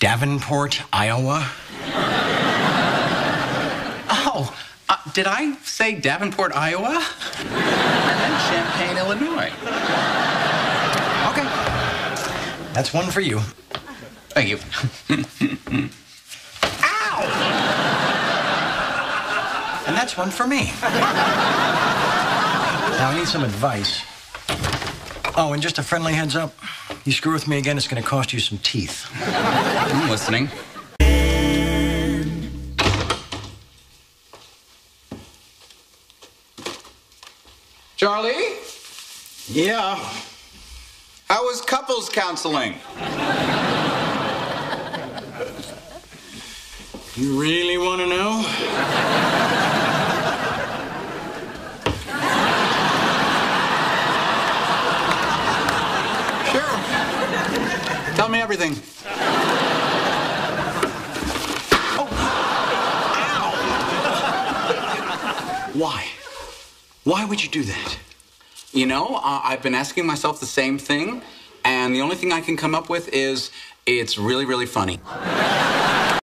Davenport, Iowa. Oh, uh, did I say Davenport, Iowa? and then Champaign, Illinois. Okay. That's one for you. Thank you. Ow! And that's one for me. Now, I need some advice. Oh, and just a friendly heads up you screw with me again, it's going to cost you some teeth. I'm listening. Charlie? Yeah. How was couples counseling? You really want to know? Tell me everything. Oh. Ow. Why? Why would you do that? You know, uh, I've been asking myself the same thing, and the only thing I can come up with is it's really, really funny.